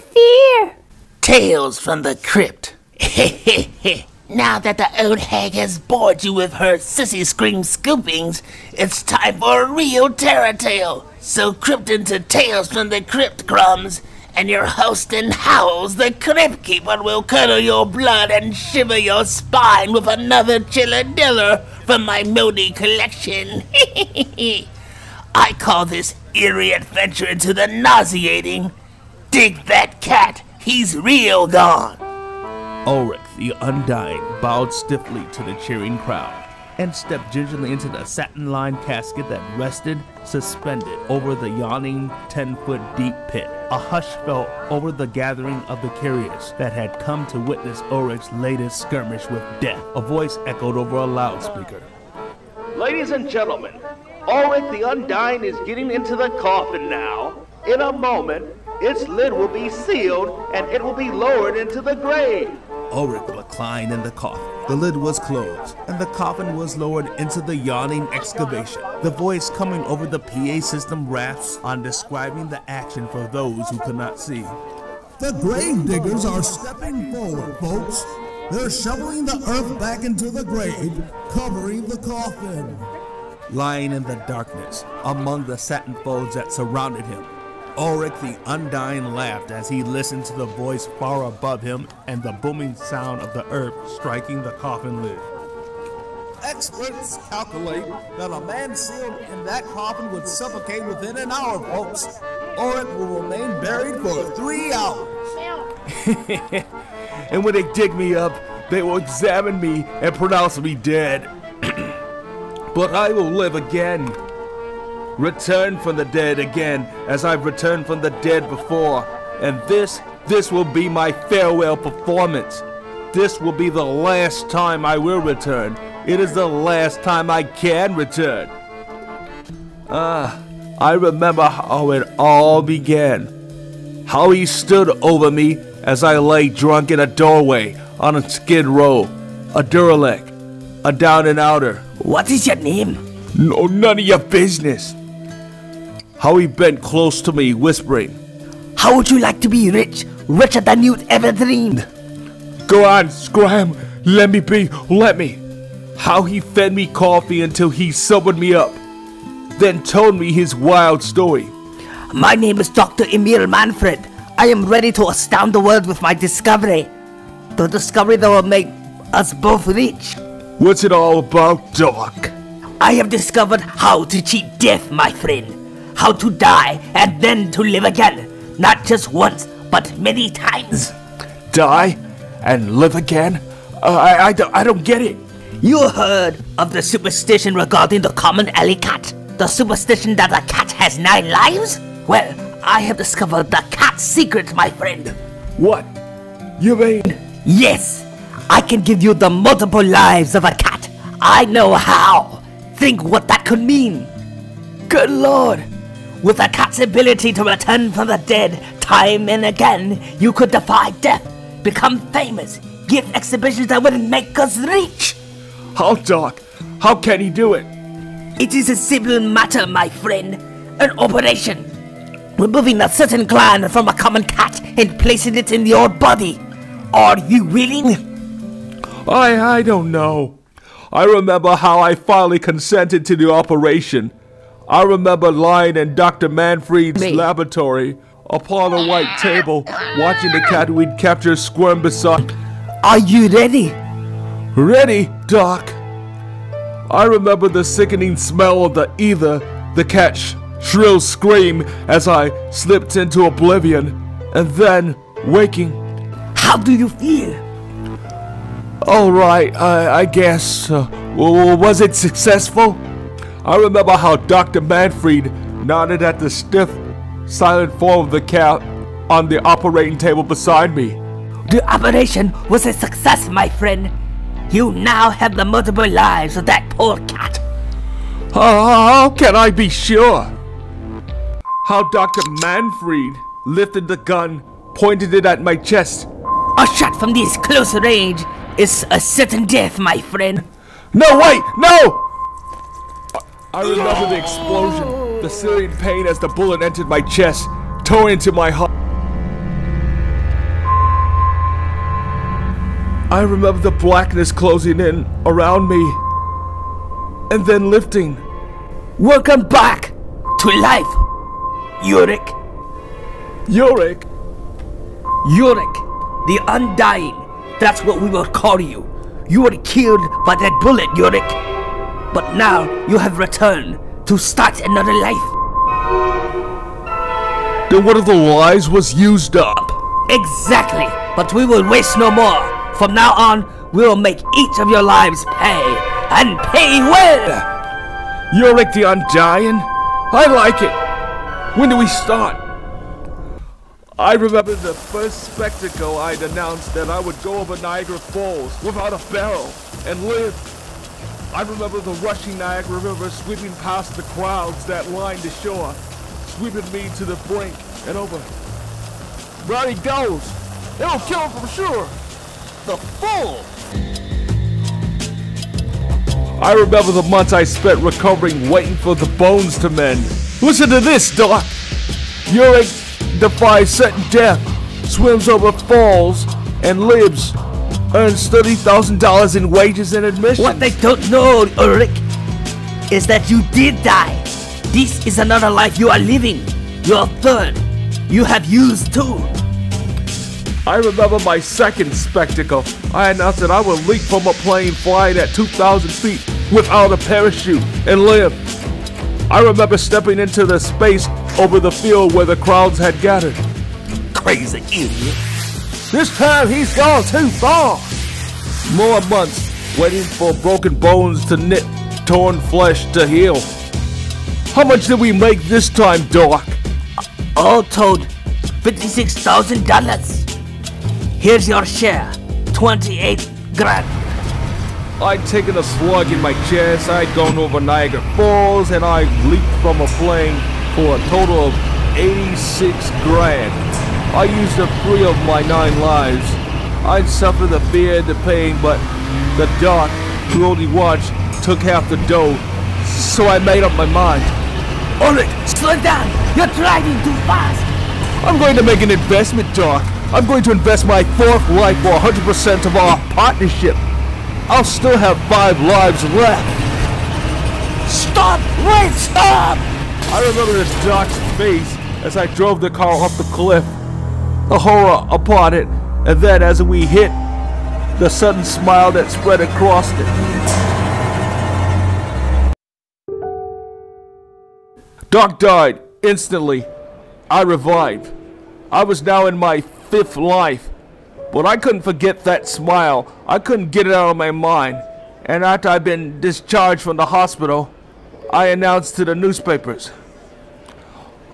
fear? Tales from the crypt. now that the old hag has bored you with her sissy scream scoopings, it's time for a real terror tale. So crypt into Tales from the Crypt crumbs, and your host and Howls, the Crypt Keeper, will curdle your blood and shiver your spine with another chilladilla from my Modi collection. I call this eerie adventure into the nauseating. Dig that cat, he's real gone. Ulric the Undying bowed stiffly to the cheering crowd and stepped gingerly into the satin lined casket that rested suspended over the yawning 10 foot deep pit. A hush fell over the gathering of the curious that had come to witness Ulric's latest skirmish with death. A voice echoed over a loudspeaker. Ladies and gentlemen, Ulric the Undying is getting into the coffin now. In a moment, its lid will be sealed and it will be lowered into the grave. Ulric reclined in the coffin. The lid was closed, and the coffin was lowered into the yawning excavation. The voice coming over the PA system raps on describing the action for those who could not see. The grave diggers are stepping forward, folks. They're shoveling the earth back into the grave, covering the coffin. Lying in the darkness, among the satin folds that surrounded him, Ulric the Undying laughed as he listened to the voice far above him and the booming sound of the earth striking the coffin lid. Experts calculate that a man sealed in that coffin would suffocate within an hour, folks. Ulric will remain buried for three hours. and when they dig me up, they will examine me and pronounce me dead. but I will live again return from the dead again as I've returned from the dead before. And this, this will be my farewell performance. This will be the last time I will return. It is the last time I can return. Ah, I remember how it all began. How he stood over me as I lay drunk in a doorway on a skid row, a derelict, a down and outer. What is your name? No, none of your business. How he bent close to me, whispering, How would you like to be rich, richer than you'd ever dreamed? Go on, Scram, let me be, let me. How he fed me coffee until he sobered me up, then told me his wild story. My name is Dr. Emil Manfred. I am ready to astound the world with my discovery. The discovery that will make us both rich. What's it all about, Doc? I have discovered how to cheat death, my friend how to die and then to live again. Not just once, but many times. Die and live again? Uh, I, I, don't, I don't get it. You heard of the superstition regarding the common alley cat? The superstition that a cat has nine lives? Well, I have discovered the cat's secret, my friend. What? You mean? Yes, I can give you the multiple lives of a cat. I know how. Think what that could mean. Good lord, with a cat's ability to return from the dead time and again, you could defy death, become famous, give exhibitions that would make us rich. How, Doc? How can he do it? It is a simple matter, my friend. An operation. Removing a certain gland from a common cat and placing it in your body. Are you willing? I I don't know. I remember how I finally consented to the operation. I remember lying in Dr. Manfred's Me. laboratory upon a white table, watching the cat we'd captured squirm beside. Are you ready? Ready, Doc. I remember the sickening smell of the ether, the cat's shrill scream as I slipped into oblivion, and then waking. How do you feel? All right, I, I guess. Uh, was it successful? I remember how Dr. Manfred nodded at the stiff, silent form of the cat on the operating table beside me. The operation was a success, my friend. You now have the multiple lives of that poor cat. How can I be sure? How Dr. Manfred lifted the gun, pointed it at my chest. A shot from this close range is a certain death, my friend. No, wait, no! I remember the explosion, the searing pain as the bullet entered my chest, tore into my heart. I remember the blackness closing in around me and then lifting. Welcome back to life, Yurik. Yurik? Yurik, the undying. That's what we will call you. You were killed by that bullet, Yurik. But now you have returned to start another life. then one of the lies was used up. Exactly. But we will waste no more. From now on, we will make each of your lives pay, and pay well. Yurik the Undying? I like it. When do we start? I remember the first spectacle I'd announced that I would go over Niagara Falls without a barrel and live. I remember the rushing Niagara River sweeping past the crowds that lined the shore, sweeping me to the brink and over. He goes! It'll kill him for sure! The fool! I remember the months I spent recovering, waiting for the bones to mend. Listen to this, Doc! Yurik defies certain death, swims over falls, and lives. Earns $30,000 in wages and admission. What they don't know, Ulric, is that you did die. This is another life you are living. Your third. You have used two. I remember my second spectacle. I announced that I would leap from a plane flying at 2,000 feet without a parachute and live. I remember stepping into the space over the field where the crowds had gathered. Crazy idiot. This time he's gone too far. More months waiting for broken bones to knit, torn flesh to heal. How much did we make this time, Doc? All told, $56,000. Here's your share, 28 grand. I'd taken a slug in my chest, I'd gone over Niagara Falls, and I leaped from a plane for a total of 86 grand. I used up three of my nine lives. I'd suffered the fear, and the pain, but the doc, who only watched, took half the dough, so I made up my mind. Ulric, slow down. You're driving too fast. I'm going to make an investment, Doc. I'm going to invest my fourth life for 100% of our partnership. I'll still have five lives left. Stop! Wait, stop! I remember this Doc's face as I drove the car off the cliff. The horror upon it, and then as we hit, the sudden smile that spread across it. Doc died instantly. I revived. I was now in my fifth life. But I couldn't forget that smile. I couldn't get it out of my mind. And after I'd been discharged from the hospital, I announced to the newspapers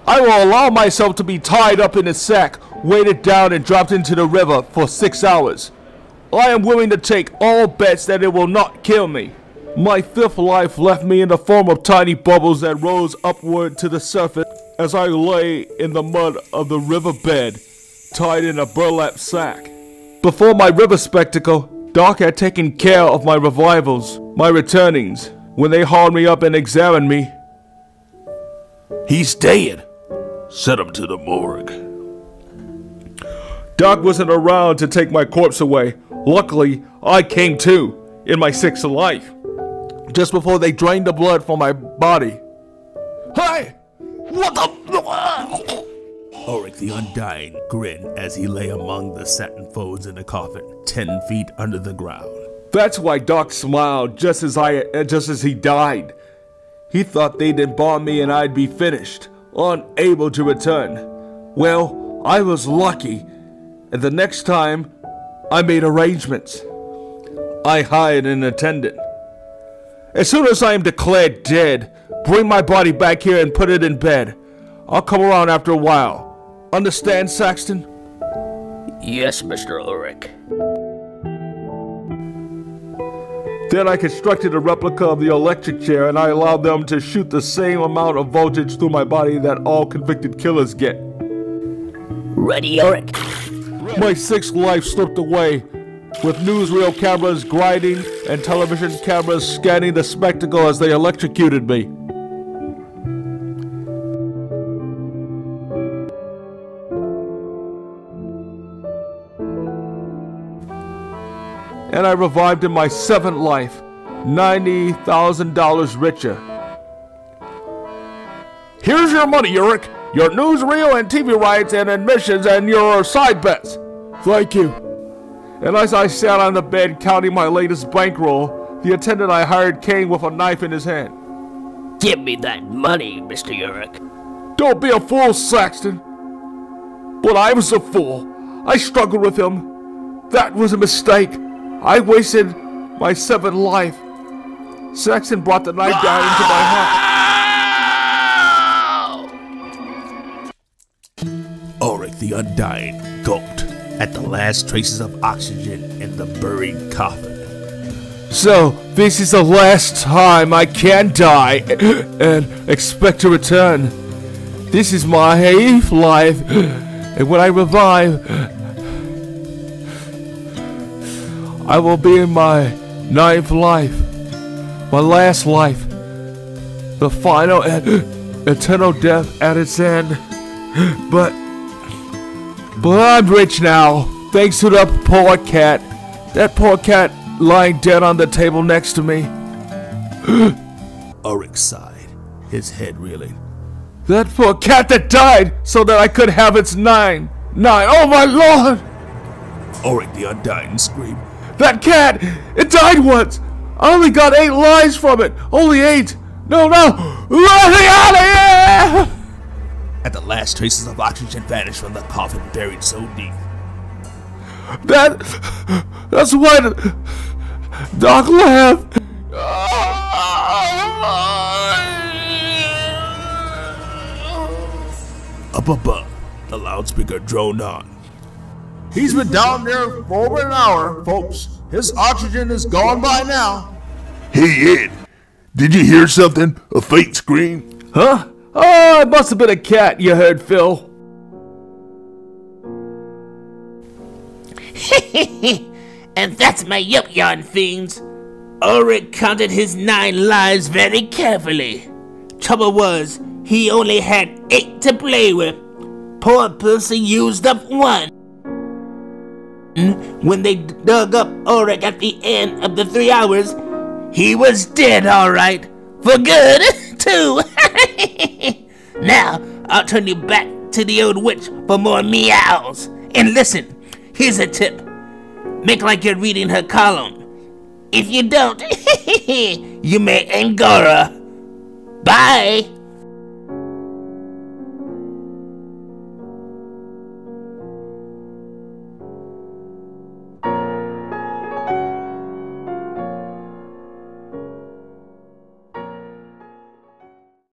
I will allow myself to be tied up in a sack, weighted down, and dropped into the river for six hours. I am willing to take all bets that it will not kill me. My fifth life left me in the form of tiny bubbles that rose upward to the surface as I lay in the mud of the riverbed, tied in a burlap sack. Before my river spectacle, Doc had taken care of my revivals, my returnings. When they hauled me up and examined me, He's dead. Send him to the morgue. Doc wasn't around to take my corpse away. Luckily, I came to in my sixth life, just before they drained the blood from my body. Hey! What the? Ulric the Undying grinned as he lay among the satin folds in the coffin, ten feet under the ground. That's why Doc smiled just as I, uh, just as he died. He thought they'd embalm me and I'd be finished, unable to return. Well, I was lucky, and the next time, I made arrangements. I hired an attendant. As soon as I am declared dead, bring my body back here and put it in bed. I'll come around after a while. Understand, Saxton? Yes, Mr. Ulric. Then I constructed a replica of the electric chair and I allowed them to shoot the same amount of voltage through my body that all convicted killers get. Ready, Ulric. My sixth life slipped away, with newsreel cameras grinding and television cameras scanning the spectacle as they electrocuted me. and I revived in my seventh life, $90,000 richer. Here's your money, Ulric. Your newsreel and TV rights and admissions and your side bets. Thank you. And as I sat on the bed counting my latest bankroll, the attendant I hired came with a knife in his hand. Give me that money, Mr. Urich. Don't be a fool, Saxton. But I was a fool. I struggled with him. That was a mistake. I wasted my seventh life. Saxton brought the knife down into my heart. Ulric the Undying gulped at the last traces of oxygen in the buried coffin. So, this is the last time I can die and expect to return. This is my eighth life, and when I revive, I will be in my ninth life, my last life, the final and eternal death at its end. But, but I'm rich now, thanks to that poor cat. That poor cat lying dead on the table next to me. Ulric sighed, his head reeling. That poor cat that died so that I could have its nine. Nine. Oh my lord! Ulric the Undying screamed. That cat! It died once! I only got eight lives from it! Only eight! No, no! Let me out of here! At the last traces of oxygen vanished from the coffin buried so deep. That. That's what. Doc left! Up above, the loudspeaker droned on. He's been down there for over an hour, folks. His oxygen is gone by now. Hey, Ed, did you hear something? A faint scream? Huh? Oh, it must have been a cat you heard, Phil. and that's my yup yarn, fiends. Ulric counted his nine lives very carefully. Trouble was, he only had eight to play with. Poor Percy used up one. When they dug up Ulric at the end of the three hours, he was dead, all right. For good, too. now, I'll turn you back to the old witch for more meows. And listen, here's a tip. Make like you're reading her column. If you don't, you may Angora. Bye.